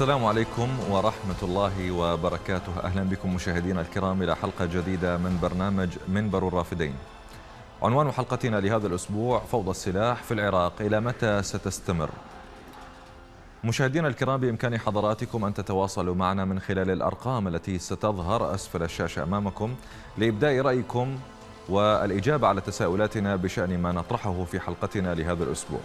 السلام عليكم ورحمة الله وبركاته. أهلا بكم مشاهدينا الكرام إلى حلقة جديدة من برنامج منبر الرافدين. عنوان حلقتنا لهذا الأسبوع فوضى السلاح في العراق إلى متى ستستمر؟ مشاهدينا الكرام بإمكان حضراتكم أن تتواصلوا معنا من خلال الأرقام التي ستظهر أسفل الشاشة أمامكم لإبداء رأيكم والإجابة على تساؤلاتنا بشأن ما نطرحه في حلقتنا لهذا الأسبوع.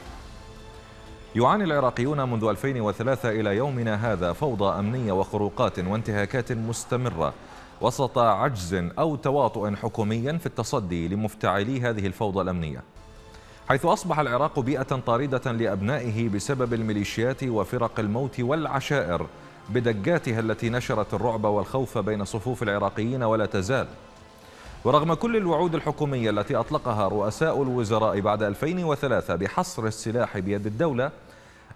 يعاني العراقيون منذ 2003 إلى يومنا هذا فوضى أمنية وخروقات وانتهاكات مستمرة وسط عجز أو تواطؤ حكومي في التصدي لمفتعلي هذه الفوضى الأمنية. حيث أصبح العراق بيئة طاردة لأبنائه بسبب الميليشيات وفرق الموت والعشائر بدقاتها التي نشرت الرعب والخوف بين صفوف العراقيين ولا تزال. ورغم كل الوعود الحكومية التي أطلقها رؤساء الوزراء بعد 2003 بحصر السلاح بيد الدولة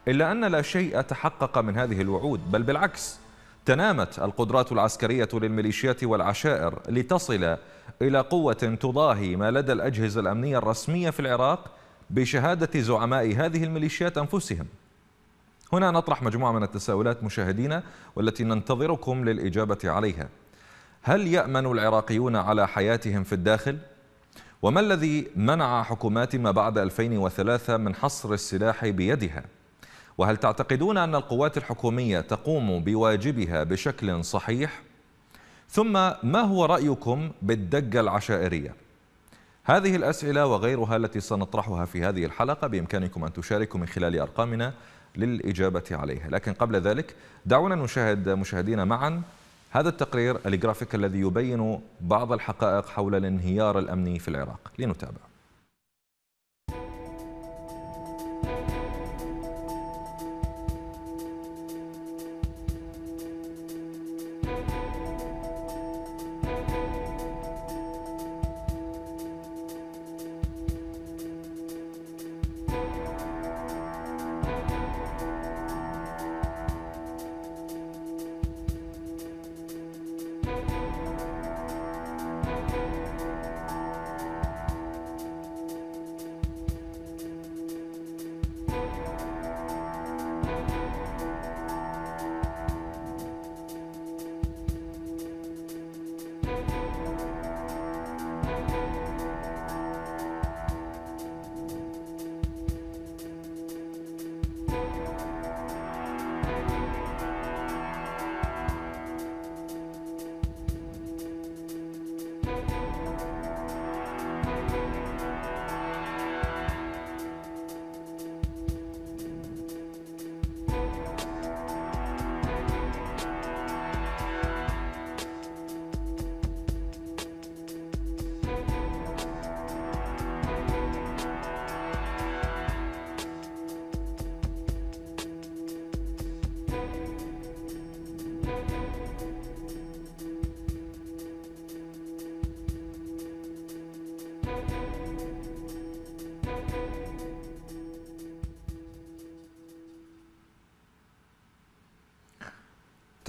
إلا أن لا شيء تحقق من هذه الوعود بل بالعكس تنامت القدرات العسكرية للميليشيات والعشائر لتصل إلى قوة تضاهي ما لدى الأجهزة الأمنية الرسمية في العراق بشهادة زعماء هذه الميليشيات أنفسهم. هنا نطرح مجموعة من التساؤلات مشاهدينا والتي ننتظركم للإجابة عليها. هل يأمن العراقيون على حياتهم في الداخل؟ وما الذي منع حكومات ما بعد 2003 من حصر السلاح بيدها؟ وهل تعتقدون أن القوات الحكومية تقوم بواجبها بشكل صحيح؟ ثم ما هو رأيكم بالدقة العشائرية؟ هذه الأسئلة وغيرها التي سنطرحها في هذه الحلقة بإمكانكم أن تشاركوا من خلال أرقامنا للإجابة عليها لكن قبل ذلك دعونا نشاهد مشاهدينا معا هذا التقرير الجرافيك الذي يبين بعض الحقائق حول الانهيار الأمني في العراق. لنتابع.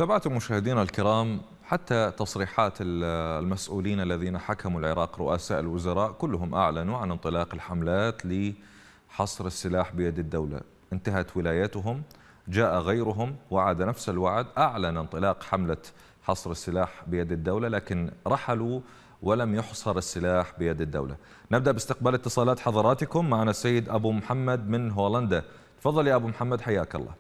تابعتم مشاهدينا الكرام حتى تصريحات المسؤولين الذين حكموا العراق رؤساء الوزراء كلهم أعلنوا عن انطلاق الحملات لحصر السلاح بيد الدولة. انتهت ولايتهم جاء غيرهم وعد نفس الوعد أعلن انطلاق حملة حصر السلاح بيد الدولة لكن رحلوا ولم يحصر السلاح بيد الدولة. نبدأ باستقبال اتصالات حضراتكم معنا السيد أبو محمد من هولندا. تفضل يا أبو محمد حياك الله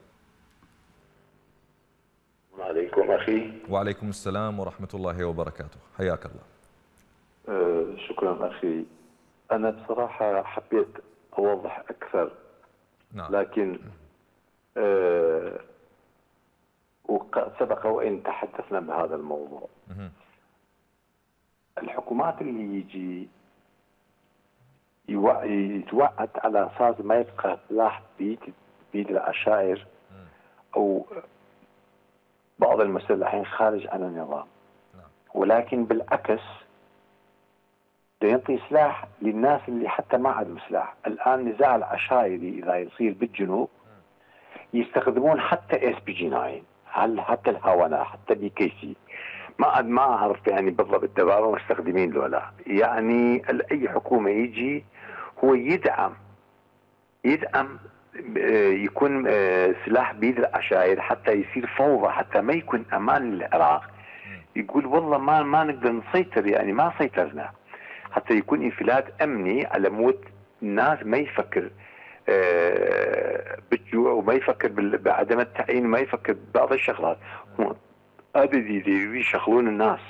عليكم أخي. وعليكم السلام ورحمة الله وبركاته. حياك الله. أه شكرا أخي. أنا بصراحة حبيت أوضح أكثر. نعم. لكن أه وقد سبق وإن تحدثنا بهذا الموضوع. الحكومات اللي يجي يتوعد على أساس ما يبقى سلاح بيد بيد العشائر أو بعض المسلحين خارج عن النظام. نعم. ولكن بالعكس بده ينطي سلاح للناس اللي حتى ما عندهم سلاح الآن نزاع العشائري إذا يصير بالجنوب يستخدمون حتى SPG 9 هل حتى الهاونات حتى PKC. ما ما أعرف يعني بالضبط الدبابه مستخدمين له لا يعني أي حكومة يجي هو يدعم يدعم يكون سلاح بيد العشائر حتى يصير فوضى حتى ما يكون أمان للعراق. يقول والله ما ما نقدر نسيطر يعني ما سيطرنا. حتى يكون انفلات أمني على موت الناس ما يفكر آه، بالجوع وما يفكر بعدم التعيين وما يفكر ببعض الشغلات. هذا يشغلون الناس.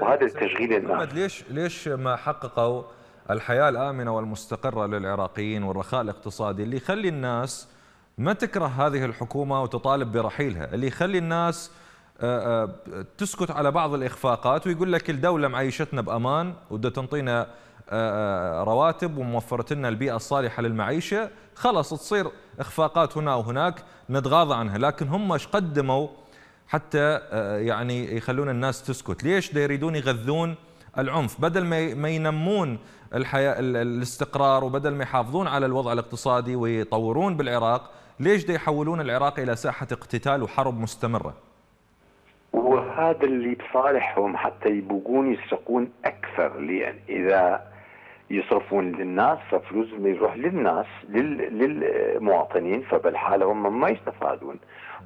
وهذا تشغيل الناس. ليش ليش ما حققوا الحياة الآمنة والمستقرة للعراقيين والرخاء الاقتصادي اللي يخلي الناس ما تكره هذه الحكومة وتطالب برحيلها، اللي يخلي الناس آه، آه، تسكت على بعض الإخفاقات ويقول لك الدولة معيشتنا بأمان وده تنطينا آه، رواتب وموفرت لنا البيئة الصالحة للمعيشة خلاص تصير إخفاقات هنا وهناك نتغاضى عنها لكن هم إيش قدموا حتى يعني يخلون الناس تسكت؟ ليش دا يريدون يغذون العنف؟ بدل ما ينمون الحياة الاستقرار وبدل ما يحافظون على الوضع الاقتصادي ويطورون بالعراق ليش دا يحولون العراق إلى ساحة اقتتال وحرب مستمرة؟ وهذا اللي بصالحهم حتى يبقون يسرقون أكثر لأن إذا يصرفون للناس ففلوسهم يروح للناس للمواطنين فبالحاله هم ما يستفادون.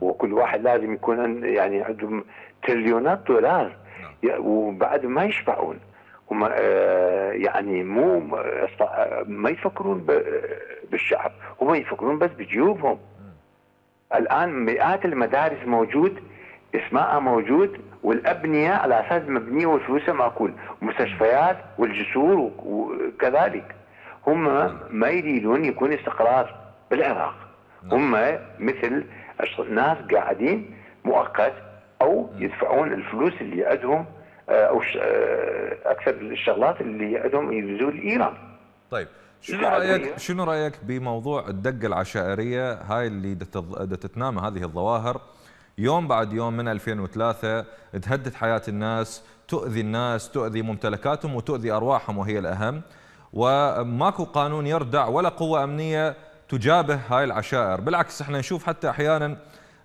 وكل واحد لازم يكون يعني عندهم تريليونات دولار نعم. وبعد ما يشبعون. هم آه، يعني مو ما يفكرون بالشعب هم يفكرون بس بجيوبهم. الآن مئات المدارس موجود اسمائها موجود والأبنية على أساس مبنية وفلوسها معقول مستشفيات والجسور وكذلك. هم ما يريدون يكون استقرار بالعراق. نعم. هم مثل ناس قاعدين مؤقت أو يدفعون الفلوس اللي عندهم آه، أو آه، أكثر الشغلات اللي عندهم يجوزوا لإيران. طيب شنو رايك شنو رأيك بموضوع الدقه العشائرية؟ هاي اللي تتنامى هذه الظواهر. يوم بعد يوم من 2003 تهدد حياة الناس تؤذي الناس تؤذي ممتلكاتهم وتؤذي أرواحهم وهي الأهم. وماكو قانون يردع ولا قوة أمنية تجابه هاي العشائر. بالعكس إحنا نشوف حتى أحيانا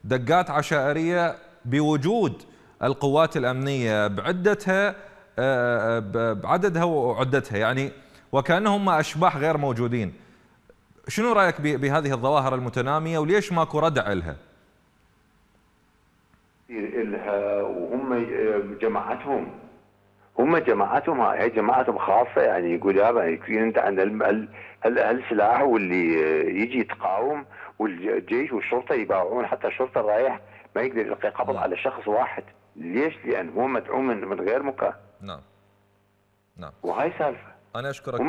دقات عشائرية بوجود القوات الأمنية بعدتها آه، بعددها وعدتها. يعني وكأنهم أشباح غير موجودين. شنو رأيك بهذه الظواهر المتنامية؟ وليش ماكو ردع لها؟ إلها وهم جماعتهم. هم جماعتهم هاي جماعتهم خاصة. يعني يقول يابا يكفي أنت عند السلاح واللي يجي يتقاوم والجيش والشرطة يباوعون حتى الشرطة رايح ما يقدر يلقي قبض نعم. على شخص واحد. ليش؟ لأن هو مدعوم من, من غير مكان نعم. نعم. وهاي سالفة. أنا أشكرك.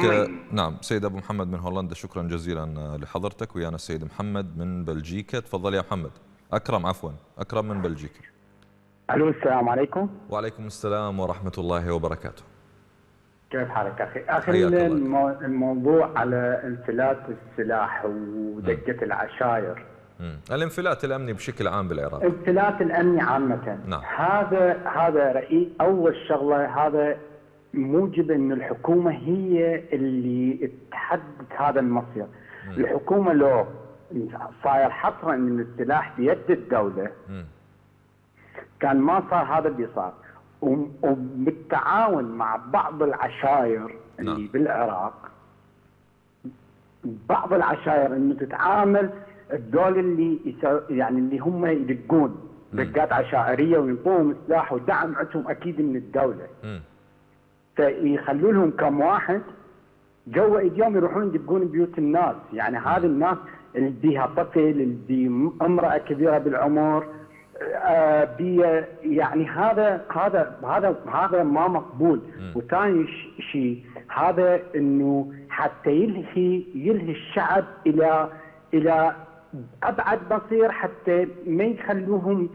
نعم. سيد أبو محمد من هولندا شكرا جزيلا لحضرتك. ويانا السيد محمد من بلجيكا. تفضل يا محمد. أكرم عفوا. أكرم من بلجيكا. ألو السلام عليكم. وعليكم السلام ورحمة الله وبركاته. كيف حالك أخي؟ أخي الموضوع على انفلات السلاح ودقة العشاير. مم. الانفلات الأمني بشكل عام بالعراق الانفلات الأمني عامة نعم. هذا هذا رئيس أول شغلة هذا موجب إن الحكومة هي اللي تحدد هذا المصير مم. الحكومة لو صاير حصرا ان السلاح بيد الدولة مم. كان ما صار هذا اللي صار وبالتعاون مع بعض العشائر اللي نعم. بالعراق بعض العشائر إنه تتعامل الدول اللي يعني اللي هم يدقون دقات عشائرية وينطوهم سلاح ودعم عندهم أكيد من الدولة. م. فيخلوا لهم كم واحد جوا ايديهم يروحون يدقون بيوت الناس، يعني هذه الناس اللي بيها طفل، اللي بي امرأة كبيرة بالعمر، آه، يعني هذا هذا هذا هذا ما مقبول. وثاني شيء هذا إنه حتى يلهي يلهي الشعب إلى إلى أبعد مصير حتى ما يخلوهم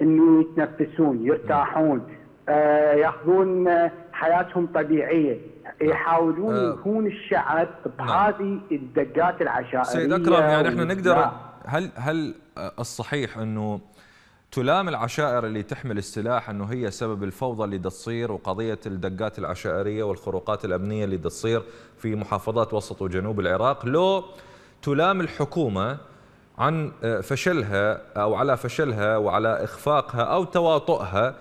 إنه يتنفسون يرتاحون آه يأخذون حياتهم طبيعية. يحاولون آه. الشعب بهذه الدقات العشائرية سيد أكرم يعني إحنا نقدر هل هل الصحيح إنه تلام العشائر اللي تحمل السلاح إنه هي سبب الفوضى اللي تصير وقضية الدقات العشائرية والخروقات الأمنية اللي تصير في محافظات وسط وجنوب العراق؟ لو تلام الحكومة عن فشلها أو على فشلها وعلى إخفاقها أو تواطؤها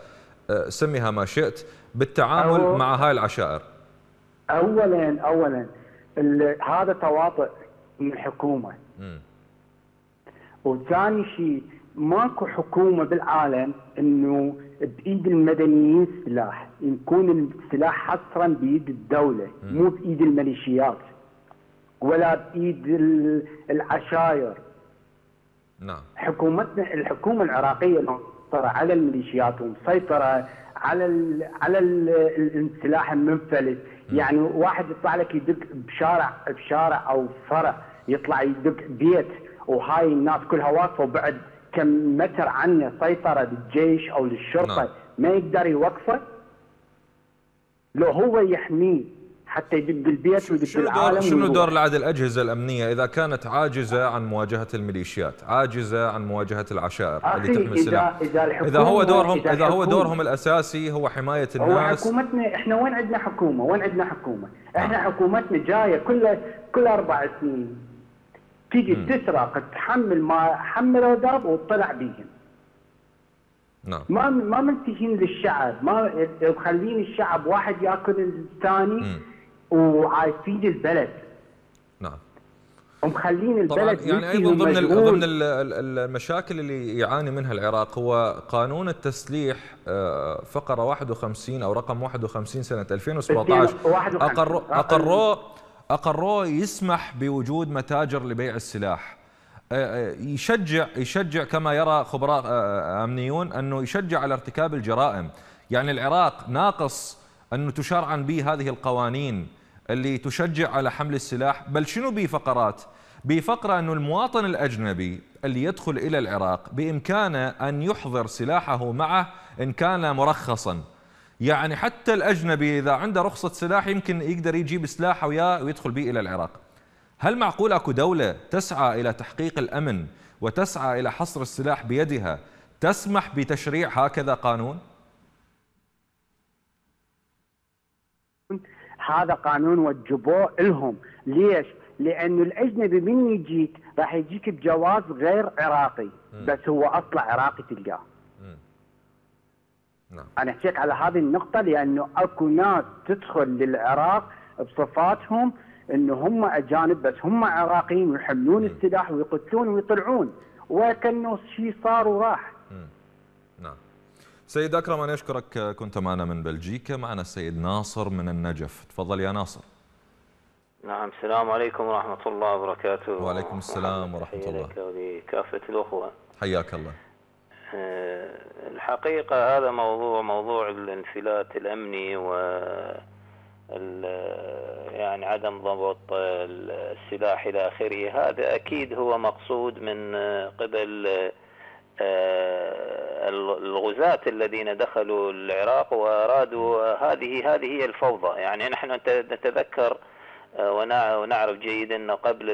سميها ما شئت بالتعامل أو مع هاي العشائر. اولا اولا هذا تواطؤ من الحكومة م. وثاني شيء ماكو حكومة بالعالم إنه بإيد المدنيين سلاح يكون السلاح حصرا بإيد الدولة مو بإيد الميليشيات ولا بإيد العشائر. نعم. حكومتنا الحكومة العراقية مسيطره على الميليشيات ومسيطره على ال على ال السلاح المنفلت. يعني واحد يطلع لك يدق بشارع بشارع أو فرع يطلع يدق بيت وهاي الناس كلها واقفة وبعد كم متر عنه سيطرة للجيش أو للشرطة نعم. ما يقدر يوقفه. لو هو يحميه حتى يدق البيت ويدق العالم شنو دور العدل الأجهزة الأمنية إذا كانت عاجزة عن مواجهة الميليشيات، عاجزة عن مواجهة العشائر اللي تحمل السلاح؟ إذا, إذا, إذا هو دورهم إذا, إذا هو دورهم الأساسي هو حماية الناس. هو حكومتنا إحنا وين عندنا حكومة؟ وين عندنا حكومة؟ إحنا نعم. حكومتنا جاية كل كل أربع سنين. تيجي تسرق تحمل ما حملوا ذاب وطلع بيهم. نعم. ما ما منتهين للشعب. ما مخلين الشعب واحد يأكل الثاني. وعايفين البلد. نعم. ومخلين البلد يعني أيضا ضمن ضمن المشاكل اللي يعاني منها العراق هو قانون التسليح آه، فقرة 51 أو رقم 51 سنة 2017 اقر اقروه أقروه يسمح بوجود متاجر لبيع السلاح. آه، آه، يشجع يشجع كما يرى خبراء آمنيون أنه يشجع على ارتكاب الجرائم. يعني العراق ناقص انه تشرعن به هذه القوانين اللي تشجع على حمل السلاح. بل شنو بي فقرات؟ بفقرة أنه المواطن الأجنبي اللي يدخل إلى العراق بإمكانه أن يحضر سلاحه معه إن كان مرخصا. يعني حتى الأجنبي إذا عنده رخصة سلاح يمكن يقدر يجيب سلاحه وياه ويدخل به إلى العراق. هل معقول أكو دولة تسعى إلى تحقيق الأمن وتسعى إلى حصر السلاح بيدها تسمح بتشريع هكذا قانون؟ هذا قانون وجبوه لهم. ليش؟ لأنه الأجنبي من يجيك راح يجيك بجواز غير عراقي بس هو أصله عراقي تلقاه. نعم. أنا أحكيك على هذه النقطة لأنه أكو ناس تدخل للعراق بصفاتهم إنه هم أجانب بس هم عراقيين ويحملون السلاح ويقتلون ويطلعون. وكأنه شيء صار وراح. سيد أكرم أنا أشكرك كنت معنا من بلجيكا. معنا السيد ناصر من النجف. تفضل يا ناصر. نعم السلام عليكم ورحمة الله وبركاته. وعليكم السلام ورحمة الله. ولكافة الأخوة. حياك الله. آه، الحقيقة هذا موضوع موضوع الانفلات الأمني و يعني عدم ضبط السلاح إلى آخره. هذا أكيد هو مقصود من قبل الغزاة الذين دخلوا العراق وأرادوا هذه هذه هي الفوضى يعني نحن نتذكر آه، ونعرف جيدا أن قبل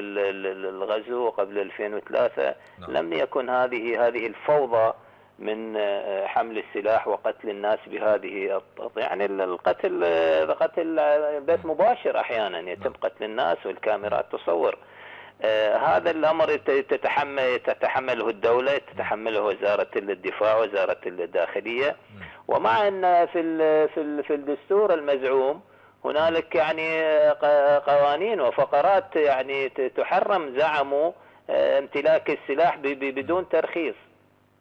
الغزو وقبل 2003 نعم. لم يكن هذه هذه الفوضى من آه، حمل السلاح وقتل الناس بهذه يعني القتل قتل بث مباشر أحيانا يتم نعم. قتل الناس والكاميرات تصور آه، هذا الأمر تتحمل تتحمله الدولة تتحمله وزارة الدفاع وزارة الداخلية. ومع أن في في في الدستور المزعوم هنالك يعني قوانين وفقرات يعني تحرم زعموا آه، امتلاك السلاح بدون ترخيص.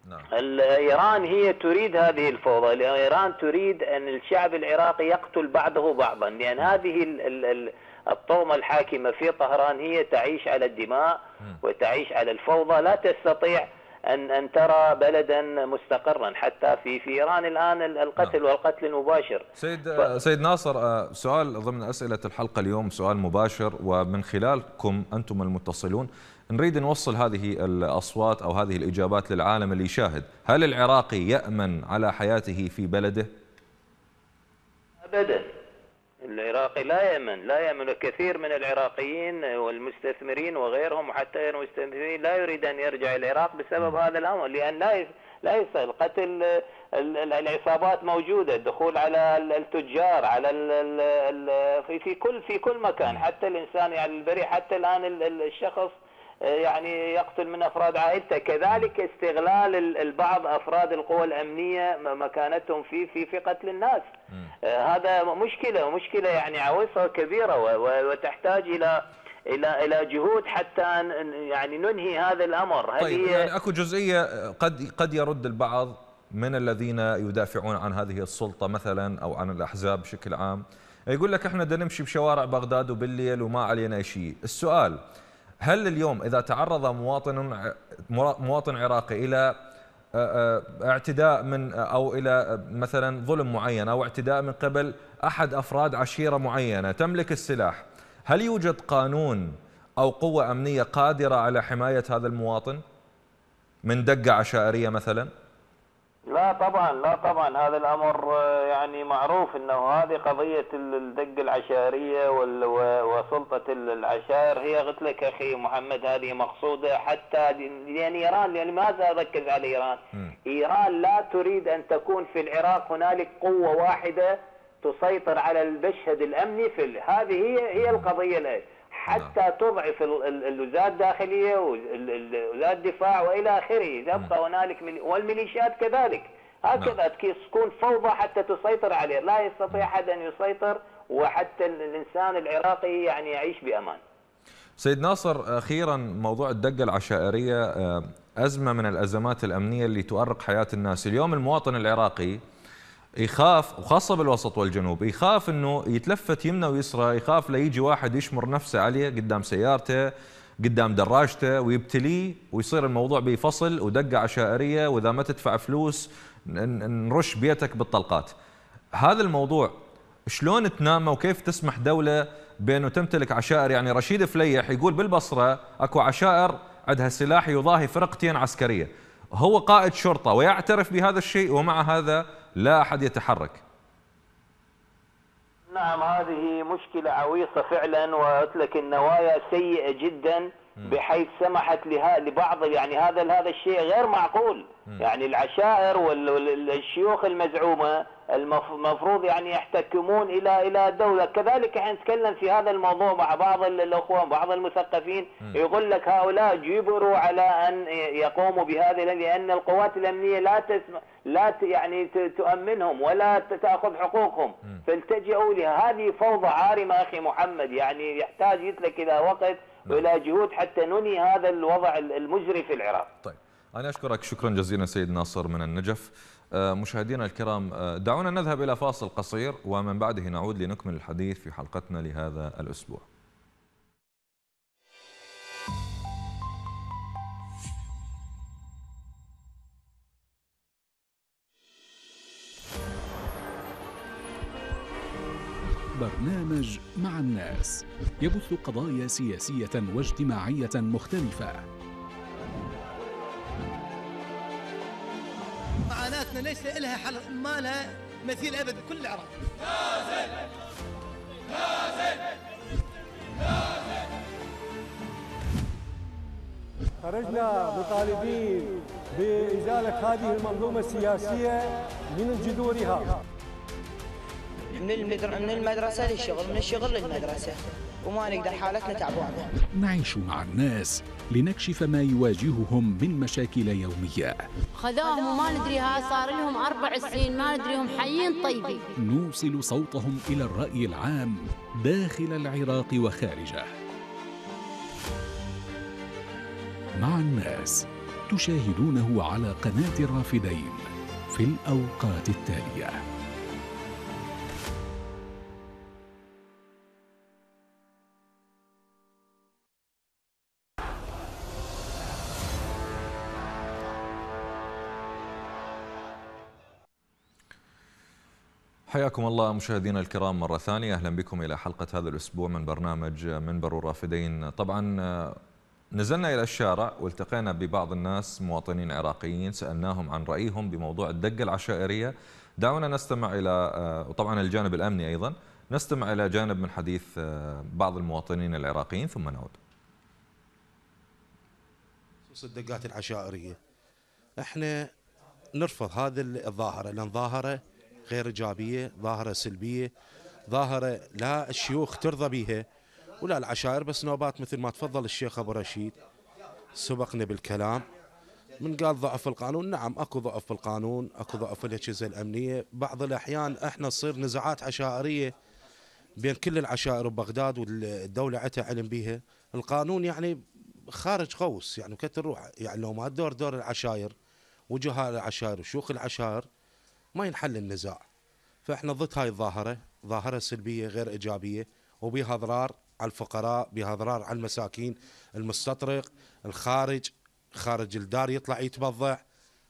نعم. إيران هي تريد هذه الفوضى. إيران تريد أن الشعب العراقي يقتل بعضه بعضا. لأن هذه ال ال الطغمة الحاكمة في طهران هي تعيش على الدماء وتعيش على الفوضى. لا تستطيع أن أن ترى بلدا مستقرا. حتى في في إيران الآن القتل نعم. والقتل المباشر. سيد ف... سيد ناصر آه، سؤال ضمن أسئلة الحلقة اليوم سؤال مباشر. ومن خلالكم أنتم المتصلون نريد نوصل هذه الأصوات أو هذه الإجابات للعالم اللي يشاهد. هل العراقي يأمن على حياته في بلده؟ أبدا. العراقي لا يأمن لا يأمن كثير من العراقيين والمستثمرين وغيرهم وحتى المستثمرين لا يريد أن يرجع العراق بسبب هذا الأمر لأن لا لا يصل. قتل العصابات موجودة. الدخول على التجار على في في كل في كل مكان. حتى الإنسان يعني البريء حتى الآن الشخص يعني يقتل من أفراد عائلته. كذلك استغلال البعض أفراد القوى الأمنية مكانتهم في في في قتل الناس. آه، هذا مشكلة مشكلة يعني عويصة كبيرة وتحتاج إلى إلى إلى جهود حتى يعني ننهي هذا الأمر. هل طيب هي يعني أكو جزئية قد قد يرد البعض من الذين يدافعون عن هذه السلطة مثلا أو عن الأحزاب بشكل عام. يقول لك إحنا بدنا نمشي بشوارع بغداد وبالليل وما علينا شيء. السؤال هل اليوم إذا تعرض مواطن مواطن عراقي إلى اعتداء من أو إلى مثلا ظلم معين أو اعتداء من قبل أحد أفراد عشيرة معينة تملك السلاح هل يوجد قانون أو قوة أمنية قادرة على حماية هذا المواطن من دقة عشائرية مثلا؟ لا طبعا لا طبعا هذا الأمر آه، يعني معروف إنه هذه قضية الدق العشائريه وسلطة العشائر هي قلت لك أخي محمد هذه مقصودة حتى لأن إيران لأن ماذا اركز على إيران؟ إيران لا تريد أن تكون في العراق هنالك قوة واحدة تسيطر على المشهد الأمني في هذه هي هي القضية الآن. حتى نعم. تضعف الوزارة الداخلية وزارة الدفاع وإلى آخره. يبقى هنالك والميليشيات كذلك. هكذا نعم. تكون فوضى حتى تسيطر عليه. لا يستطيع أحد أن يسيطر وحتى الإنسان العراقي يعني يعيش بأمان. سيد ناصر أخيرا موضوع الدقة العشائرية آه، أزمة من الأزمات الأمنية اللي تؤرق حياة الناس. اليوم المواطن العراقي يخاف وخاصة بالوسط والجنوب يخاف إنه يتلفت يمنى ويسرى يخاف لا يجي واحد يشمر نفسه عليه قدام سيارته قدام دراجته ويبتليه ويصير الموضوع بفصل ودقة عشائرية وإذا ما تدفع فلوس نرش بيتك بالطلقات. هذا الموضوع شلون تنام وكيف تسمح دولة بأنه تمتلك عشائر؟ يعني رشيد فليح يقول بالبصرة أكو عشائر عندها سلاح يضاهي فرقتين عسكرية. هو قائد شرطة ويعترف بهذا الشيء ومع هذا لا أحد يتحرك. نعم هذه مشكلة عويصة فعلا وقلت لك النوايا سيئة جدا بحيث سمحت لها لبعض. يعني هذا هذا الشيء غير معقول. يعني العشائر والشيوخ المزعومة المفروض يعني يحتكمون إلى إلى الدولة كذلك إحنا نتكلم في هذا الموضوع مع بعض الأخوان بعض المثقفين. يقول لك هؤلاء جبروا على أن يقوموا بهذا لأن القوات الأمنية لا تسمع لا يعني تؤمنهم ولا تأخذ حقوقهم. فالتجئوا لها. هذه فوضى عارمة أخي محمد. يعني يحتاج لك إلى وقت نعم. وإلى جهود حتى ننهي هذا الوضع المجري في العراق. طيب. أنا أشكرك شكرا جزيلا سيد ناصر من النجف. آه، مشاهدينا الكرام آه، دعونا نذهب إلى فاصل قصير ومن بعده نعود لنكمل الحديث في حلقتنا لهذا الأسبوع. برنامج مع الناس يبث قضايا سياسية واجتماعية مختلفة معاناتنا ليس لها حل ما لها مثيل أبد بكل العراق نازل نازل نازل خرجنا مطالبين بإزالة هذه المنظومة السياسية من جذورها. من من المدرسة للشغل من الشغل للمدرسة. وما نقدر حالتنا تعبانة نعيش مع الناس لنكشف ما يواجههم من مشاكل يومية. خذوهم وما ندري ها صار لهم أربع سنين ما ندري هم حيين طيبين. نوصل صوتهم إلى الرأي العام داخل العراق وخارجه. مع الناس تشاهدونه على قناة الرافدين في الأوقات التالية. حياكم الله مشاهدينا الكرام مرة ثانية. أهلا بكم إلى حلقة هذا الأسبوع من برنامج منبر الرافدين طبعا نزلنا إلى الشارع والتقينا ببعض الناس مواطنين عراقيين سألناهم عن رأيهم بموضوع الدقة العشائرية. دعونا نستمع إلى وطبعا الجانب الأمني أيضا نستمع إلى جانب من حديث بعض المواطنين العراقيين. ثم نعود. خصوص الدقات العشائرية. إحنا نرفض هذه الظاهرة لأن ظاهرة غير إيجابية ظاهرة سلبية ظاهرة لا الشيوخ ترضى بها ولا العشائر بس نوبات مثل ما تفضل الشيخ أبو رشيد. سبقنا بالكلام. من قال ضعف القانون؟ نعم أكو ضعف في القانون أكو ضعف في الأجهزة الأمنية. بعض الأحيان إحنا تصير نزاعات عشائرية بين كل العشائر ببغداد والدولة عتها علم بيها. القانون يعني خارج قوس يعني كتر روح. يعني لو ما دور دور العشائر وجهاء العشائر وشيوخ العشائر ما ينحل النزاع. فإحنا ضد هاي الظاهرة ظاهرة سلبية غير إيجابية وبها اضرار على الفقراء بها اضرار على المساكين المستطرق الخارج خارج الدار يطلع يتبضع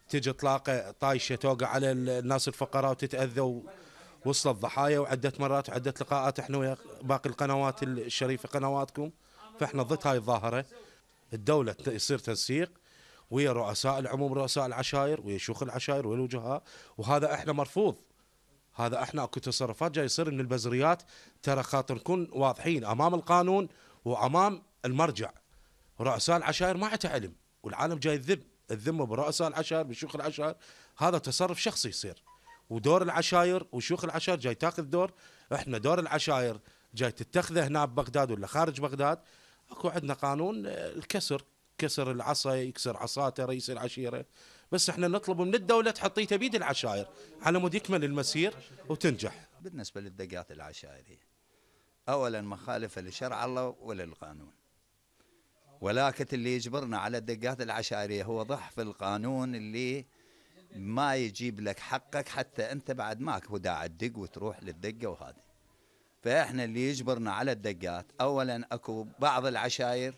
تجي تلاقى طايشة توقع على الناس الفقراء وتتأذى وصلت ضحايا وعدة مرات وعدة لقاءات إحنا ويا باقي القنوات الشريفة قنواتكم. فإحنا ضد هاي الظاهرة. الدولة يصير تنسيق. ويا رؤساء العموم رؤساء العشائر ويا شيوخ العشائر والوجهاء وهذا إحنا مرفوض. هذا إحنا أكو تصرفات جاي يصير من البزريات ترى خاطر نكون واضحين أمام القانون وأمام المرجع. رؤساء العشائر ما عنده علم والعالم جاي يذب الذمه برؤساء العشائر بشيوخ العشائر هذا تصرف شخصي يصير. ودور العشائر وشيوخ العشائر جاي تاخذ دور. إحنا دور العشائر جاي تتخذه هنا ببغداد ولا خارج بغداد. أكو عندنا قانون الكسر. كسر العصا يكسر عصاته رئيس العشيرة. بس إحنا نطلب من الدولة تحطيته بيد العشائر. على مود يكمل المسير وتنجح. بالنسبة للدقات العشائريه اولا مخالفة لشرع الله وللقانون. ولكن اللي يجبرنا على الدقات العشائريه هو ضعف القانون اللي ما يجيب لك حقك حتى أنت بعد ماك. هو داعي تدق وتروح للدقة وهذه. فإحنا اللي يجبرنا على الدقات اولا أكو بعض العشائر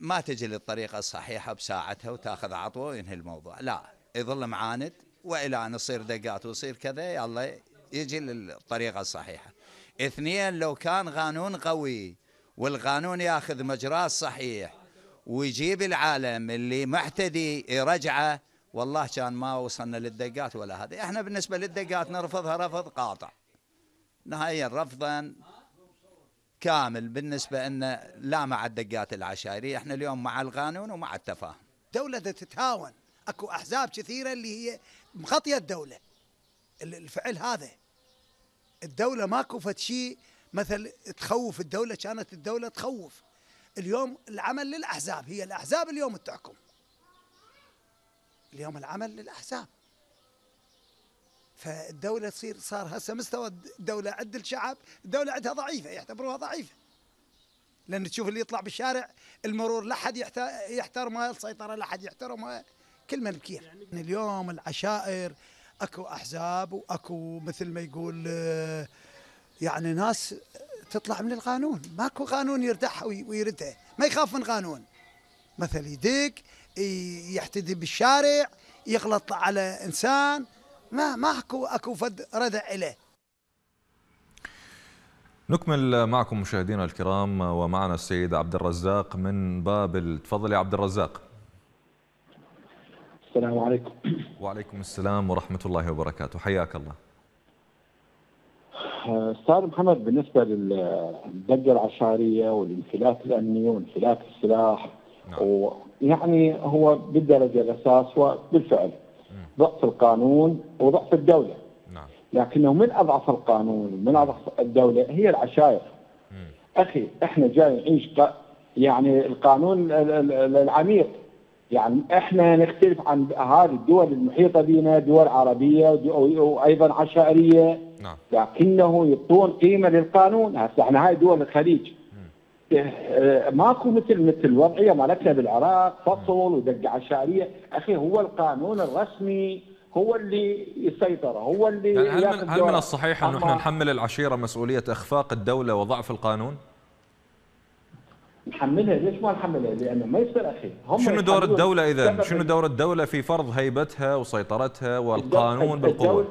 ما تجي للطريقة الصحيحة بساعتها وتاخذ عطوة وينهي الموضوع. لا يظل معاند وإلى أن يصير دقات ويصير كذا يلا يجي للطريقة الصحيحة. اثنين لو كان قانون قوي والقانون ياخذ مجراه الصحيح ويجيب العالم اللي محتدي يرجعه والله كان ما وصلنا للدقات ولا هذا إحنا بالنسبة للدقات نرفضها رفض قاطع. نهائيا رفضا. كامل بالنسبة إن لا مع الدقات العشائرية. إحنا اليوم مع القانون ومع التفاهم. دولة تتهاون. أكو أحزاب كثيرة اللي هي مغطية الدولة. الفعل هذا. الدولة ماكو فد شيء مثل تخوف. الدولة كانت الدولة تخوف. اليوم العمل للأحزاب. هي الأحزاب اليوم تحكم. اليوم العمل للأحزاب. فالدولة تصير صار هسه مستوى الدولة عند الشعب الدولة عندها ضعيفة يعتبروها ضعيفة. لأن تشوف اللي يطلع بالشارع المرور لا حد يحترمه السيطرة لا حد يحترمه كل من بكير يعني اليوم العشائر أكو أحزاب وأكو مثل ما يقول آه، يعني ناس تطلع من القانون. ماكو قانون يردح ويردها ما يخاف من قانون. مثل يدق يحتدي بالشارع يغلط على إنسان ما ما أكو اكو فد ردع إليه. نكمل معكم مشاهدينا الكرام ومعنا السيد عبد الرزاق من بابل تفضل يا عبد الرزاق. السلام عليكم. وعليكم السلام ورحمة الله وبركاته. حياك الله. أستاذ محمد بالنسبة للدقة العشائريه والانفلات الامني وانفلات السلاح نعم. ويعني هو بالدرجة الأساس وبالفعل ضعف القانون وضعف الدولة. نعم. لكنه من أضعف القانون من أضعف الدولة هي العشائر. أخي إحنا جاي نعيش يعني القانون العميق. يعني إحنا نختلف عن هذه الدول المحيطة بنا دول عربية وأيضا عشائرية. نعم. لكنه يعطون قيمة للقانون. هسه إحنا هاي دول الخليج. آه، ماكو مثل مثل وضعيه مالتنا بالعراق فصل ودقه عشائريه أخي هو القانون الرسمي هو اللي يسيطر هو اللي يعني هل من, هل من الصحيح أنه إحنا نحمل العشيرة مسؤولية إخفاق الدولة وضعف القانون؟ نحملها ليش ما نحملها؟ لأنه ما يصير أخي هم شنو دور الدولة إذا؟ شنو دور الدولة في فرض هيبتها وسيطرتها والقانون بالقوة؟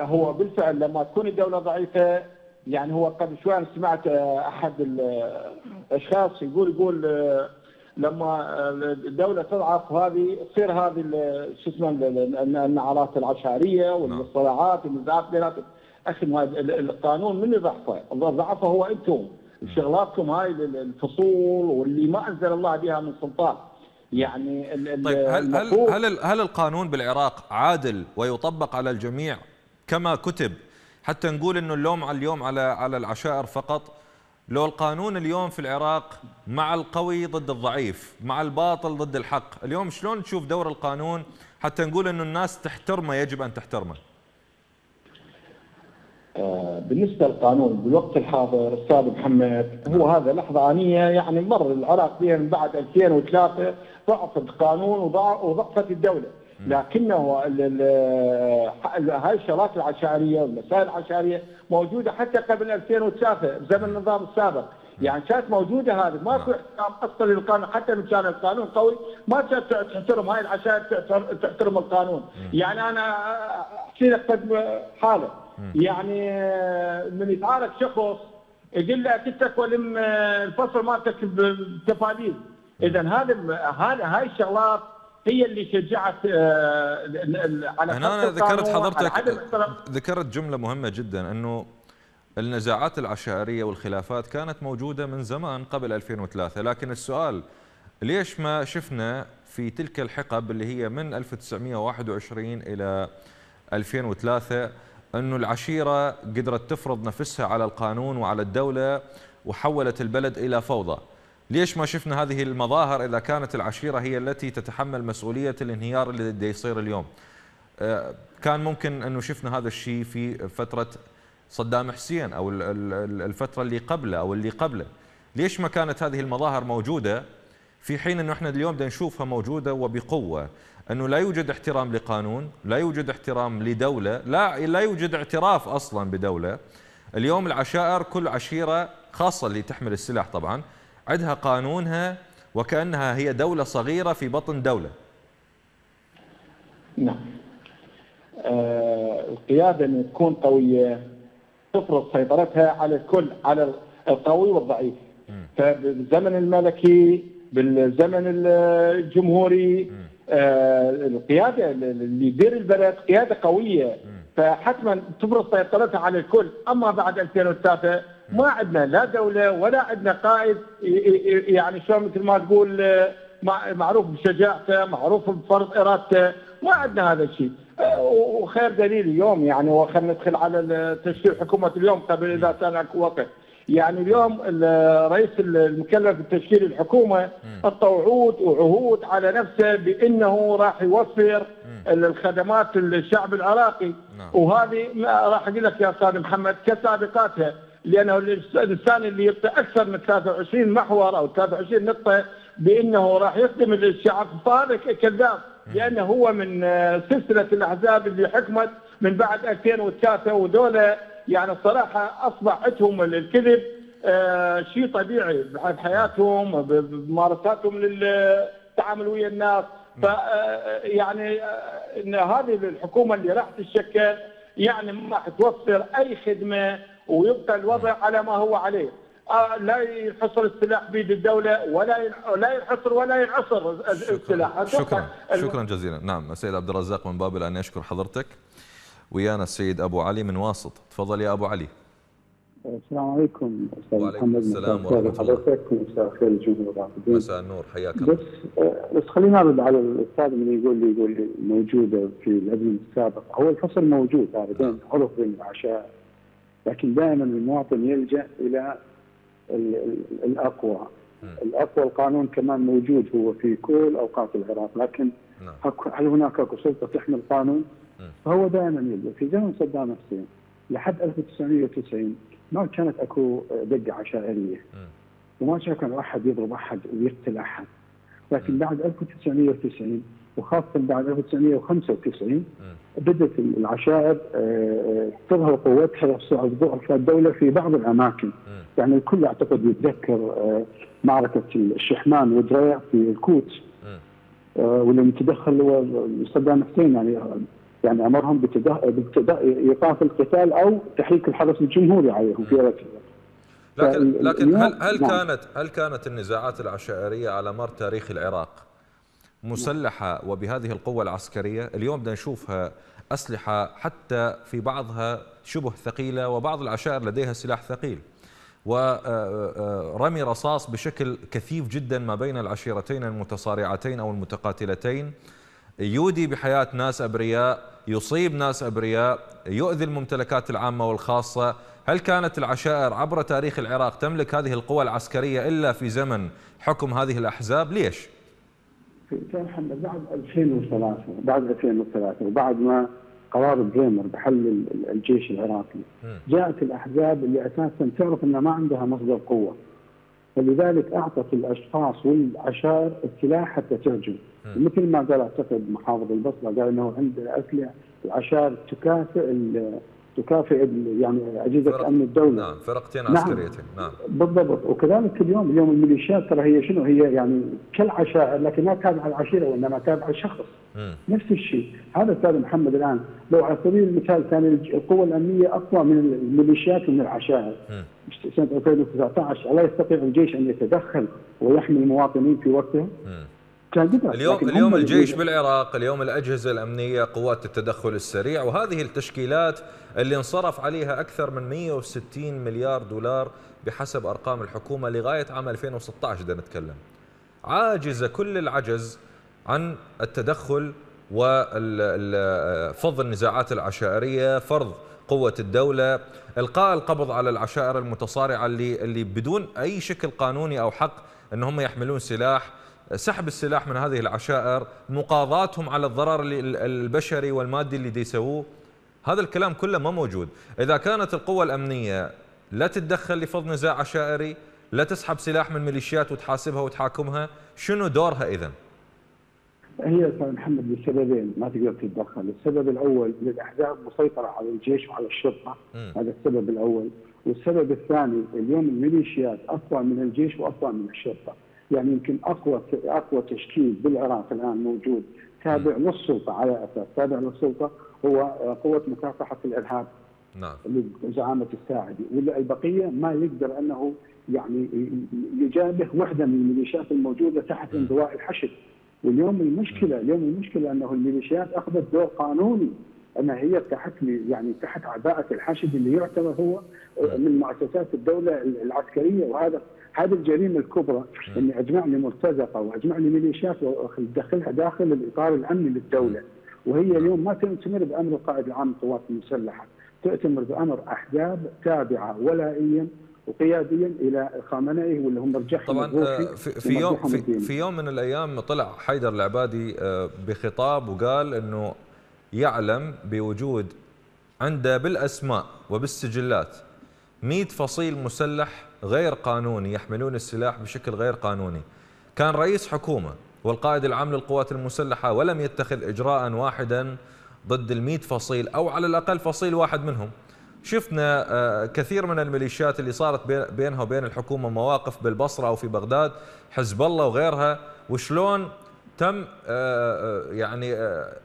هو بالفعل لما تكون الدولة ضعيفة يعني هو قبل شوي أنا سمعت أحد الاشخاص يقول يقول لما الدولة تضعف هذه تصير هذه شو اسمه النعرات العشائريه والصراعات والنزاعات بيناتهم أخي القانون من ضعفه؟ ضعفه هو أنتم. شغلاتكم هاي الفصول واللي ما أنزل الله بها من سلطان. يعني طيب هل هل هل القانون بالعراق عادل ويطبق على الجميع كما كتب حتى نقول إنه اللوم على اليوم على على العشائر فقط. لو القانون اليوم في العراق مع القوي ضد الضعيف مع الباطل ضد الحق اليوم شلون تشوف دور القانون حتى نقول إنه الناس تحترمه يجب أن تحترمه؟ آه، بالنسبة للقانون بالوقت الحاضر أستاذ محمد هو هذا لحظة آنية يعني مر العراق فيها من بعد 2003 ضعف القانون وضعفت الدولة. لكنه هاي الشغلات العشائرية والمسائل العشائرية موجودة حتى قبل 2003 بزمن النظام السابق. يعني كانت موجودة هذه. ماكو احترام أصلا للقانون حتى لو كان القانون قوي ما تحترم هاي العشائر تحترم القانون. يعني أنا أحكي لك حالة. يعني من يتعارك شخص يقول له كنت ولم الفصل مالتك بتفاليل اذا هذا هذا هاي الشغلات هي اللي شجعت آه، على هنا أنا ذكرت حضرتك ذكرت جملة مهمة جدا إنه النزاعات العشائرية والخلافات كانت موجودة من زمان قبل 2003 لكن السؤال ليش ما شفنا في تلك الحقب اللي هي من 1921 إلى 2003 إنه العشيرة قدرت تفرض نفسها على القانون وعلى الدولة وحولت البلد إلى فوضى؟ ليش ما شفنا هذه المظاهر إذا كانت العشيرة هي التي تتحمل مسؤولية الانهيار اللي يصير اليوم؟ آه، كان ممكن أنه شفنا هذا الشيء في فترة صدام حسين أو الفترة اللي قبله أو اللي قبله. ليش ما كانت هذه المظاهر موجودة؟ في حين أنه إحنا اليوم نشوفها موجودة وبقوة. أنه لا يوجد احترام لقانون لا يوجد احترام لدولة لا, لا يوجد اعتراف أصلا بدولة. اليوم العشائر كل عشيرة خاصة اللي تحمل السلاح طبعا عندها قانونها وكأنها هي دولة صغيرة في بطن دولة. نعم. آه القيادة أن تكون قوية تفرض سيطرتها على الكل على القوي والضعيف. فبالزمن الملكي بالزمن الجمهوري آه القيادة اللي يدير البلد قيادة قوية. فحتما تفرض سيطرتها على الكل. أما بعد 2003 ما عندنا لا دولة ولا عندنا قائد يعني شلون مثل ما تقول آه، معروف بشجاعته معروف بفرض إرادته. ما عندنا هذا الشيء. آه، وخير دليل اليوم يعني وخلينا ندخل على تشكيل حكومة اليوم قبل اذا كان اكو وقت. يعني اليوم الرئيس المكلف بتشكيل الحكومة أعطى وعود وعهود على نفسه بإنه راح يوفر الخدمات للشعب العراقي. نعم. وهذه راح أقول لك يا أستاذ محمد كسابقاتها. لأنه الإنسان اللي يعطي أكثر من 23 محور أو 23 نقطة بأنه راح يخدم الشعب فهذا كذاب لأنه هو من آه، سلسلة الأحزاب اللي حكمت من بعد 2003 ودوله يعني الصراحه أصبح عندهم الكذب آه شيء طبيعي بحياتهم بممارساتهم للتعامل ويا الناس. ف آه، يعني إن هذه الحكومة اللي راح تتشكل يعني ما راح توفر أي خدمة ويبقى الوضع على ما هو عليه. آه لا ينحصر السلاح بيد الدولة ولا لا ينحصر ولا ينعصر السلاح. شكرا شكرا جزيلا. نعم السيد عبد الرزاق من بابل أن يشكر حضرتك. ويانا السيد أبو علي من واسط. تفضل يا أبو علي. السلام عليكم أستاذ محمد السلام ورحمة الله. ومساء الخير الجمهور مساء النور حياك الله. بس بس خلينا نرد على الأستاذ اللي يقول لي يقول لي موجودة في الابن السابق هو الفصل موجود هذا بين عرف بين العشاء. لكن دائما المواطن يلجأ إلى الأقوى. الأقوى القانون كمان موجود هو في كل أوقات العراق لكن نعم. هل هناك أكو سلطة تحمل قانون؟ فهو دائما يلجأ. في زمن صدام حسين لحد 1990 ما كانت أكو دقة عشائرية. وما كان أحد يضرب أحد ويقتل أحد. لكن بعد 1990 وخاصة بعد 1995 بدأت العشائر آه، آه، تظهر قوتها في الدولة في بعض الأماكن. يعني الكل أعتقد يتذكر آه، معركة الشحمان ودريع في الكوت واللي تدخل هو صدام حسين يعني يعني أمرهم بايقاف القتال أو تحريك الحرس الجمهوري عليهم في لكن لكن هل هل نعم. كانت هل كانت النزاعات العشائرية على مر تاريخ العراق؟ مسلحة وبهذه القوة العسكرية اليوم بدنا نشوفها أسلحة حتى في بعضها شبه ثقيلة وبعض العشائر لديها سلاح ثقيل. ورمي رصاص بشكل كثيف جدا ما بين العشيرتين المتصارعتين أو المتقاتلتين. يودي بحياة ناس أبرياء يصيب ناس أبرياء يؤذي الممتلكات العامة والخاصة. هل كانت العشائر عبر تاريخ العراق تملك هذه القوى العسكرية إلا في زمن حكم هذه الأحزاب؟ ليش؟ كان محمد بعد 2003 بعد 2003 وبعد ما قرار بريمر بحل الجيش العراقي. جاءت الأحزاب اللي أساسا تعرف إنها ما عندها مصدر قوة. فلذلك أعطت الأشخاص والعشائر السلاح حتى تهجم مثل ما قال أعتقد محافظ البصرة قال إنه عند أسلحة العشائر تكافئ تكافئ يعني أجهزة أمن الدولة. نعم فرقتين نعم. عسكريتين نعم. بالضبط. وكذلك اليوم اليوم الميليشيات ترى هي شنو؟ هي يعني كالعشائر لكن ما تابعة العشيرة وإنما تابعة الشخص. نفس الشيء. هذا أستاذ محمد الآن لو على سبيل المثال كان القوة الأمنية أقوى من الميليشيات ومن العشائر سنة 2019 ألا يستطيع الجيش أن يتدخل ويحمي المواطنين في وقتها كان اليوم اليوم الجيش بالعراق اليوم الأجهزة الأمنية قوات التدخل السريع وهذه التشكيلات اللي انصرف عليها أكثر من 160 مليار دولار بحسب أرقام الحكومة لغاية عام 2016 بدنا نتكلم. عاجزة كل العجز عن التدخل وفض النزاعات العشائرية فرض قوة الدولة إلقاء القبض على العشائر المتصارعة اللي اللي بدون أي شكل قانوني أو حق ان هم يحملون سلاح سحب السلاح من هذه العشائر مقاضاتهم على الضرر البشري والمادي اللي دي يسووه هذا الكلام كله ما موجود إذا كانت القوة الأمنية لا تتدخل لفض نزاع عشائري لا تسحب سلاح من ميليشيات وتحاسبها وتحاكمها شنو دورها إذا؟ هي أستاذ محمد لسببين ما تقدر تتدخل، السبب الأول ان الاحزاب مسيطرة على الجيش وعلى الشرطة، م. هذا السبب الأول، والسبب الثاني اليوم الميليشيات أقوى من الجيش وأقوى من الشرطة، يعني يمكن أقوى أقوى تشكيل بالعراق الآن موجود. تابع للسلطة على أساس. تابع للسلطة هو قوة مكافحة الإرهاب. نعم. لزعامه الساعدي. والبقيه ما يقدر أنه يعني يجابه وحدة من الميليشيات الموجودة تحت انضواء الحشد. واليوم المشكلة اليوم المشكلة أنه الميليشيات أخذت دور قانوني. انها هي تحت يعني تحت عباءة الحشد اللي يعتبر هو من مؤسسات الدولة العسكرية. وهذا هذه الجريمة الكبرى إني اجمع لي مرتزقة واجمع لي ميليشيات وادخلها داخل الإطار الأمني للدولة. وهي اليوم ما تؤتمر بأمر القائد العام للقوات المسلحه تؤتمر بأمر أحزاب تابعة ولائيا وقياديا إلى خامنئي واللي هم مرجعهم طبعا آه، في, في يوم في, في يوم من الأيام طلع حيدر العبادي آه، بخطاب وقال إنه يعلم بوجود عنده بالأسماء وبالسجلات 100 فصيل مسلح غير قانوني يحملون السلاح بشكل غير قانوني. كان رئيس حكومة والقائد العام للقوات المسلحة ولم يتخذ إجراء واحدا ضد المئة فصيل أو على الأقل فصيل واحد منهم. شفنا آه، كثير من الميليشيات اللي صارت بينها وبين الحكومة مواقف بالبصرة أو في بغداد حزب الله وغيرها. وشلون تم آه، آه، يعني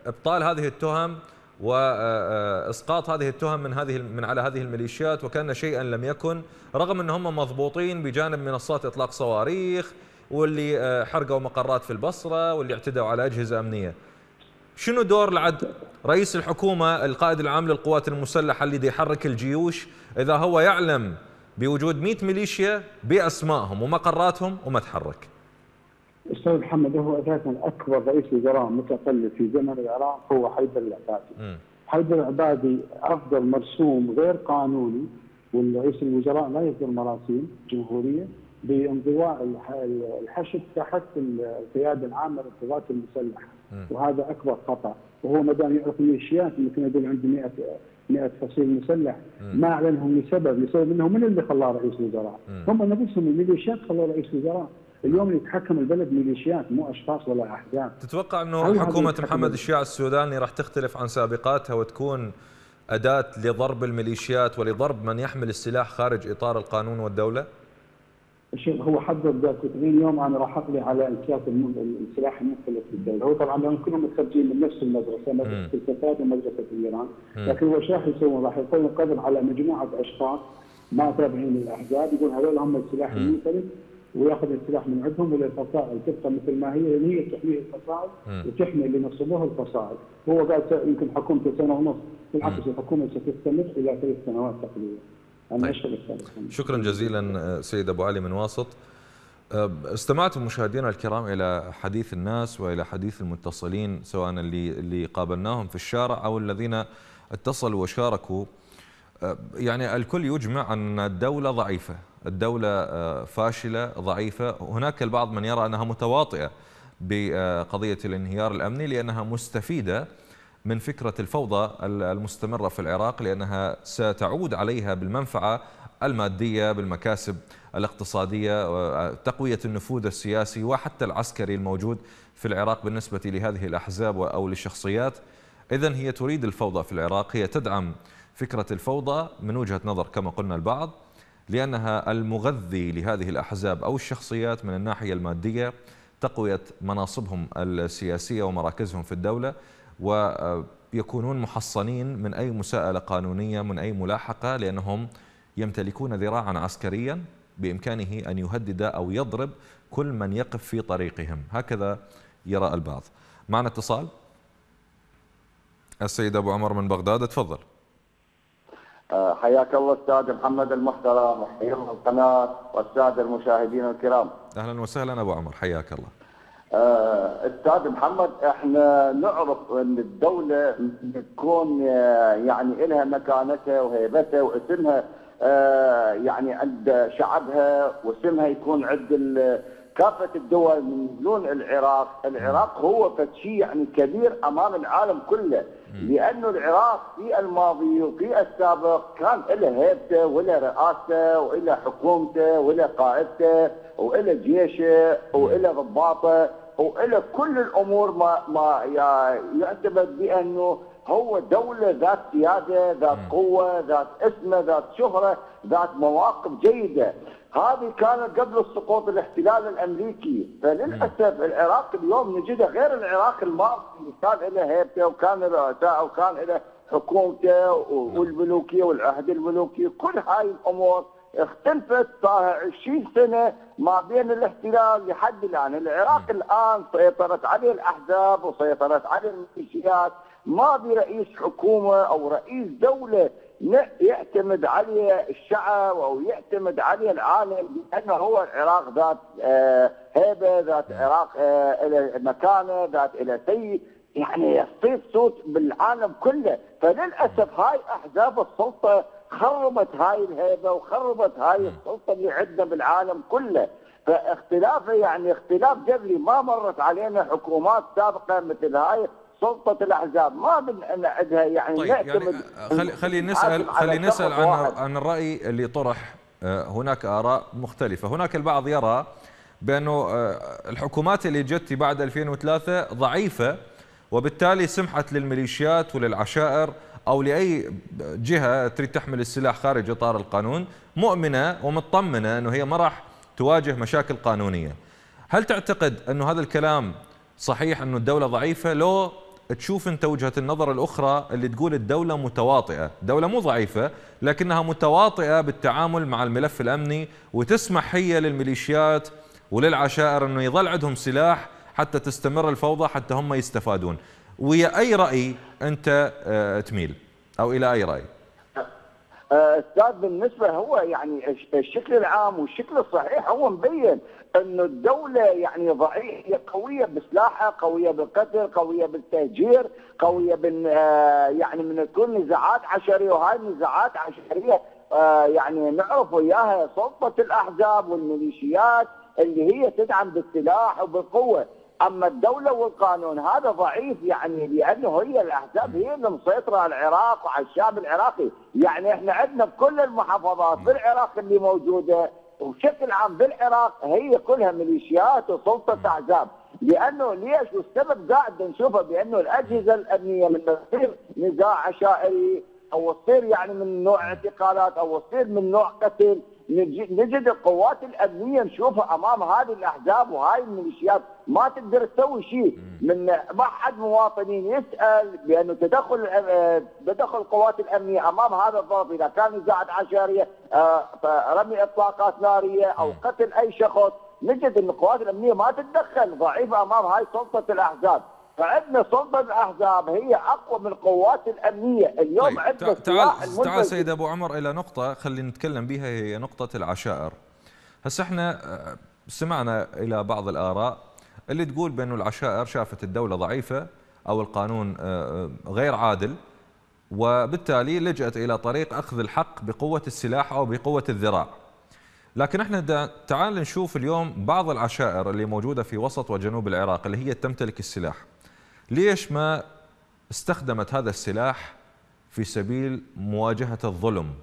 إبطال هذه التهم وإسقاط هذه التهم من هذه من على هذه الميليشيات وكأن شيئا لم يكن رغم ان هم مضبوطين بجانب منصات إطلاق صواريخ واللي آه، حرقوا مقرات في البصرة واللي اعتدوا على أجهزة أمنية. شنو دور العد رئيس الحكومة القائد العام للقوات المسلحة اللي يحرك الجيوش إذا هو يعلم بوجود 100 ميليشيا بأسمائهم ومقراتهم وما تحرك. أستاذ محمد هو أساسا أكبر رئيس وزراء متقلب في زمن العراق هو حيدر العبادي. حيدر العبادي أفضل مرسوم غير قانوني والرئيس الوزراء لا يصدر مراسيم جمهورية بانضواء الحشد تحت القيادة العامة للقوات المسلحة. وهذا أكبر خطأ. وهو ما دام يعرف الميليشيات يمكن يقول عندي 100 100 فصيل مسلح. ما أعلنهم لسبب لسبب إنه من اللي خلاه رئيس وزراء؟ هم نفسهم الميليشيات خلوه رئيس وزراء اليوم اللي يتحكم البلد ميليشيات مو أشخاص ولا أحزاب. تتوقع إنه حكومة محمد الشيع السوداني راح تختلف عن سابقاتها وتكون أداة لضرب الميليشيات ولضرب من يحمل السلاح خارج إطار القانون والدولة؟ شوف هو حدد 30 يوم أنا راح أقضي على امتلاك السلاح المختلف في الدولة، هو طبعا لهم كلهم متخرجين من نفس المدرسة مدرسة الفساد ومدرسة ايران، لكن هو إيش راح يسوون؟ راح يقوموا القبض على مجموعة أشخاص ما تابعين للاحزاب يقول هذول هم السلاح المنفلت وياخذ السلاح من عندهم وللفصائل تبقى مثل ما هي لأن هي تحمي الفصائل وتحمي اللي نصبوها الفصائل، هو قال يمكن حكومته سنة ونص بالعكس الحكومة ستستمر إلى ثلاث سنوات تقريبا. طيب. شكرا جزيلا آه، سيد أبو علي من واسط. آه، استمعتم مشاهدينا الكرام إلى حديث الناس وإلى حديث المتصلين سواء اللي اللي قابلناهم في الشارع أو الذين اتصلوا وشاركوا يعني الكل يجمع أن الدولة ضعيفة، الدولة فاشلة ضعيفة، هناك البعض من يرى أنها متواطئة بقضية الانهيار الأمني لأنها مستفيدة من فكرة الفوضى المستمرة في العراق لأنها ستعود عليها بالمنفعة المادية بالمكاسب الاقتصادية تقوية النفوذ السياسي وحتى العسكري الموجود في العراق بالنسبة لهذه الأحزاب أو للشخصيات. إذا هي تريد الفوضى في العراق هي تدعم فكرة الفوضى من وجهة نظر كما قلنا البعض لأنها المغذي لهذه الأحزاب أو الشخصيات من الناحية المادية تقوية مناصبهم السياسية ومراكزهم في الدولة ويكونون محصنين من أي مساءلة قانونية من أي ملاحقة لأنهم يمتلكون ذراعا عسكريا بإمكانه أن يهدد أو يضرب كل من يقف في طريقهم. هكذا يرى البعض. معنا اتصال؟ السيد أبو عمر من بغداد تفضل. حياك الله أستاذ محمد المحترم وحيا القناة والساده المشاهدين الكرام. أهلا وسهلا أبو عمر حياك الله. آه، أستاذ محمد إحنا نعرف إن الدولة تكون آه، يعني لها مكانتها وهيبتها واسمها يعني عند شعبها واسمها يكون عند كافة الدول من دون العراق، العراق هو شيء يعني كبير أمام العالم كله، لأنه العراق في الماضي وفي السابق كان له هيبته وله رئاسته وله حكومته وله قائدته وله جيشه وله ضباطه وله كل الأمور ما ما يعتمد بأنه هو دولة ذات سيادة ذات قوة ذات اسمة ذات شهرة ذات مواقف جيدة. هذه كانت قبل السقوط الاحتلال الأمريكي. فللأسف العراق اليوم نجده غير العراق الماضي. كان له هيبته وكان رؤساء وكان له حكومته والملوكية والعهد الملوكي. كل هاي الأمور اختلفت. صار 20 سنة ما بين الاحتلال لحد الآن، العراق الآن سيطرت عليه الأحزاب وسيطرت عليه الميليشيات، ما برئيس حكومة أو رئيس دولة يعتمد عليه الشعب أو يعتمد عليه العالم لأنه هو العراق ذات آه، هيبة ذات عراق آه، له مكانه ذات له سيد يعني يصير صوت بالعالم كله. فللأسف هاي أحزاب السلطة خربت هاي الهيبة وخربت هاي السلطة اللي عندنا بالعالم كله. فاختلافه يعني اختلاف جذري ما مرت علينا حكومات سابقة مثل هاي سلطة الأحزاب ما بنعدها يعني طيب يعني خلي خلي نسال خلي نسأل عن عن الرأي اللي طرح آه، هناك آراء مختلفة. هناك البعض يرى بانه آه، الحكومات اللي جت بعد 2003 ضعيفة وبالتالي سمحت للميليشيات وللعشائر أو لأي جهة تريد تحمل السلاح خارج إطار القانون مؤمنة ومطمنة أنه هي ما راح تواجه مشاكل قانونية. هل تعتقد أنه هذا الكلام صحيح أنه الدولة ضعيفة؟ لو تشوف انت وجهة النظر الأخرى اللي تقول الدولة متواطئة، دولة مو ضعيفة لكنها متواطئة بالتعامل مع الملف الأمني وتسمح هي للميليشيات وللعشائر إنه يظل عندهم سلاح حتى تستمر الفوضى حتى هم يستفادون. ويا أي رأي أنت آه، تميل أو إلى أي رأي؟ آه، أستاذ بالنسبة هو يعني الشكل العام والشكل الصحيح هو مبين انه الدولة يعني ضعيفة قوية بسلاحها، قوية بالقتل، قوية بالتهجير، قوية بال آه، يعني من كل نزاعات عشرية وهاي النزاعات عشرية آه، يعني نعرف وياها سلطة الأحزاب والميليشيات اللي هي تدعم بالسلاح وبالقوة، أما الدولة والقانون هذا ضعيف يعني لأنه هي الأحزاب هي اللي مسيطرة على العراق وعلى الشعب العراقي، يعني إحنا عندنا بكل المحافظات في العراق اللي موجودة وبشكل عام بالعراق هي كلها ميليشيات وسلطة احزاب، لأنه ليش؟ والسبب قاعد نشوفه بأنه الأجهزة الأمنية من تصير نزاع عشائري أو تصير يعني من نوع اعتقالات أو تصير من نوع قتل. نجد القوات الأمنية نشوفها أمام هذه الأحزاب وهاي الميليشيات. ما تقدر تسوي شيء من ما حد مواطنين يسأل بأنه تدخل تدخل القوات الأمنية أمام هذا الضغط إذا كان نزاعات عشائريه آه، رمي إطلاقات نارية أو قتل أي شخص نجد إن القوات الأمنية ما تتدخل. ضعيفة أمام هاي سلطة الأحزاب. فعندنا سلطه الأحزاب هي أقوى من القوات الأمنية. اليوم طيب عندنا تعال تعال سيد أبو عمر إلى نقطة خلينا نتكلم بها هي نقطة العشائر. هسه إحنا آه، سمعنا إلى بعض الآراء اللي تقول بانه العشائر شافت الدولة ضعيفة أو القانون آه، آه، غير عادل وبالتالي لجأت إلى طريق أخذ الحق بقوة السلاح أو بقوة الذراع. لكن إحنا تعال نشوف اليوم بعض العشائر اللي موجودة في وسط وجنوب العراق اللي هي تمتلك السلاح. ليش ما استخدمت هذا السلاح في سبيل مواجهة الظلم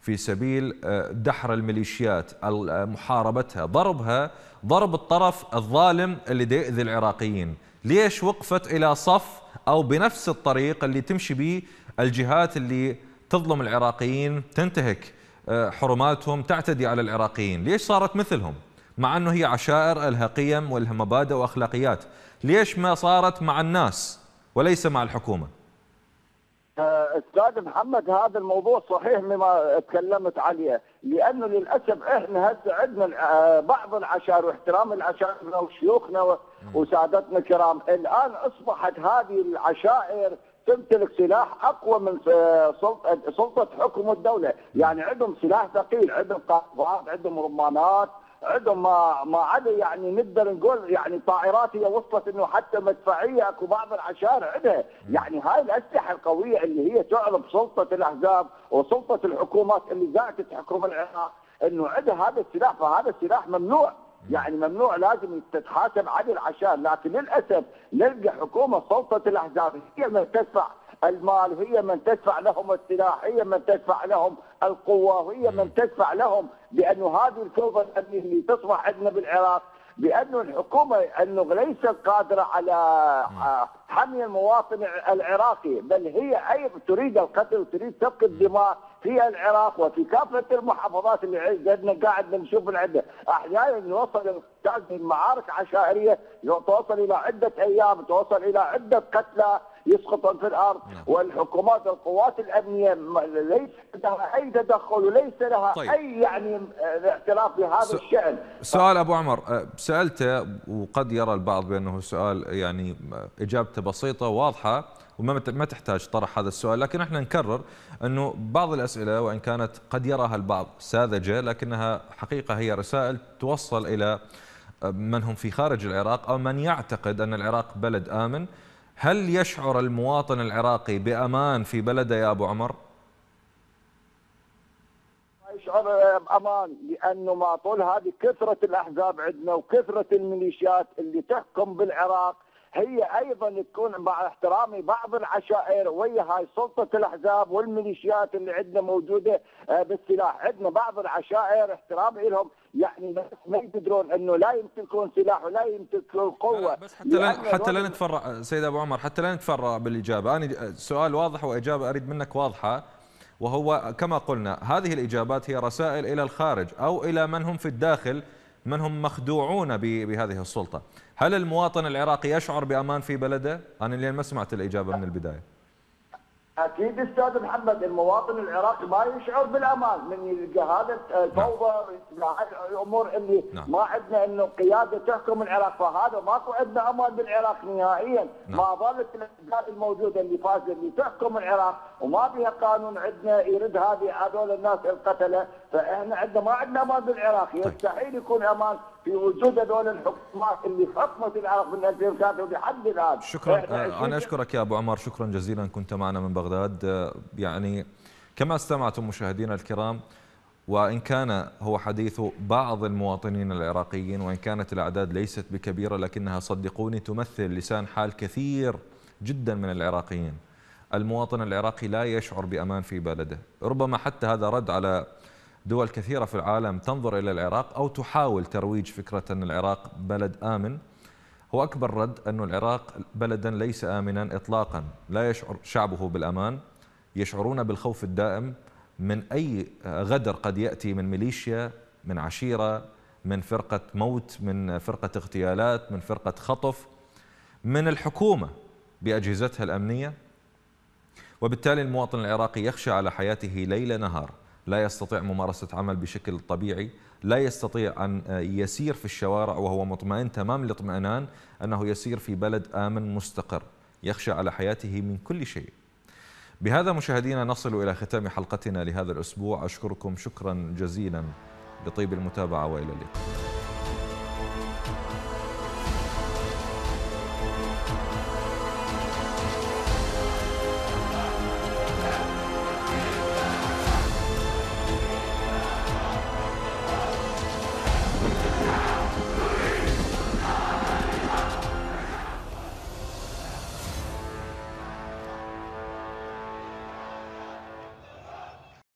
في سبيل آه، دحر الميليشيات آه، محاربتها ضربها ضرب الطرف الظالم اللي يأذي العراقيين. ليش وقفت إلى صف أو بنفس الطريق اللي تمشي به الجهات اللي تظلم العراقيين تنتهك آه، حرماتهم تعتدي على العراقيين؟ ليش صارت مثلهم؟ مع أنه هي عشائر لها قيم ولها مبادئ وأخلاقيات. ليش ما صارت مع الناس وليس مع الحكومة؟ أستاذ محمد هذا الموضوع صحيح مما تكلمت عليه لأنه للأسف إحنا هسه عندنا آه، بعض العشائر واحترام العشائر وشيوخنا وسادتنا الكرام الآن أصبحت هذه العشائر تمتلك سلاح أقوى من سلطة سلطة حكم الدولة، يعني عندهم سلاح ثقيل، عندهم قاذفات، عندهم رمانات، عندهم ما ما عدا يعني نقدر نقول يعني طائرات هي وصلت إنه حتى مدفعية أكو بعض العشائر عندها، يعني هاي الأسلحة القوية اللي هي تعرف سلطه الأحزاب وسلطة الحكومات اللي قاعدة تحكم العراق إنه عندها هذا السلاح فهذا السلاح ممنوع. يعني ممنوع لازم تتحاسب على العشائر. لكن للأسف نلقى حكومة سلطة الأحزاب هي من تدفع المال وهي من تدفع لهم السلاح هي من تدفع لهم القوة وهي من تدفع لهم بأنه هذه الفوضى اللي تصبح عندنا بالعراق بأنه الحكومة أنه ليست قادرة على حمي المواطن العراقي بل هي أيضا تريد القتل وتريد سفك الدماء في العراق وفي كافة المحافظات اللي عندنا قاعد نشوف العدة أحيانا يوصل القتال من معارك عشائرية توصل إلى عدة أيام توصل إلى عدة قتلى. يسقطون في الأرض نعم. والحكومات القوات الأمنية ليس لها أي تدخل وليس لها طيب. أي يعني اعتراف بهذا س... الشأن سؤال أبو عمر أه، سألته وقد يرى البعض بأنه سؤال يعني إجابته بسيطة واضحة وما ما تحتاج طرح هذا السؤال لكن إحنا نكرر أنه بعض الأسئلة وإن كانت قد يراها البعض ساذجة لكنها حقيقة هي رسائل توصل إلى من هم في خارج العراق أو من يعتقد أن العراق بلد آمن هل يشعر المواطن العراقي بأمان في بلده يا أبو عمر؟ يشعر بأمان لأنه ما طول هذه كثرة الأحزاب عندنا وكثرة الميليشيات اللي تحكم بالعراق. هي أيضا تكون مع احترامي بعض العشائر ويا هاي سلطة الأحزاب والميليشيات اللي عندنا موجودة آه، بالسلاح، عندنا بعض العشائر احترامي لهم. يعني ما يقدرون إنه لا يمتلكون سلاح ولا يمتلكون قوة بس حتى لا حتى لا نتفرع سيد أبو عمر حتى لا نتفرع بالإجابة، أنا سؤال واضح وإجابة أريد منك واضحة وهو كما قلنا هذه الإجابات هي رسائل إلى الخارج أو إلى من هم في الداخل من هم مخدوعون بهذه السلطة. هل المواطن العراقي يشعر بأمان في بلده؟ أنا اليوم ما سمعت الإجابة من البداية. أكيد أستاذ محمد المواطن العراقي ما يشعر بالأمان من يلقى هذا الفوضى نعم. الأمور اللي نعم. ما عندنا إنه قيادة تحكم العراق فهذا ماكو عندنا أمان بالعراق نهائيا نعم. ما ظلت الاحزاب الموجودة اللي فازت اللي تحكم العراق وما بها قانون عندنا يرد هذه هذول الناس القتلة فإحنا عندنا ما عندنا أمان بالعراق. طيب. يستحيل يكون أمان في وجود هذول الحكومات اللي حكمت العراق من 2003 ولحد الان شكرا. أنا أشكرك يا أبو عمر. شكرا جزيلا كنت معنا من بغداد. يعني كما استمعتم مشاهدينا الكرام وإن كان هو حديث بعض المواطنين العراقيين وإن كانت الأعداد ليست بكبيرة لكنها صدقوني تمثل لسان حال كثير جدا من العراقيين. المواطن العراقي لا يشعر بأمان في بلده. ربما حتى هذا رد على دول كثيرة في العالم تنظر إلى العراق أو تحاول ترويج فكرة أن العراق بلد آمن. هو أكبر رد أن العراق بلدا ليس آمنا إطلاقا. لا يشعر شعبه بالأمان. يشعرون بالخوف الدائم من أي غدر قد يأتي من ميليشيا من عشيرة من فرقة موت من فرقة اغتيالات من فرقة خطف من الحكومة بأجهزتها الأمنية. وبالتالي المواطن العراقي يخشى على حياته ليل نهار. لا يستطيع ممارسة عمل بشكل طبيعي لا يستطيع أن يسير في الشوارع وهو مطمئن تمام الاطمئنان أنه يسير في بلد آمن مستقر يخشى على حياته من كل شيء. بهذا مشاهدينا نصل إلى ختام حلقتنا لهذا الأسبوع. أشكركم شكرا جزيلا لطيب المتابعة وإلى اللقاء.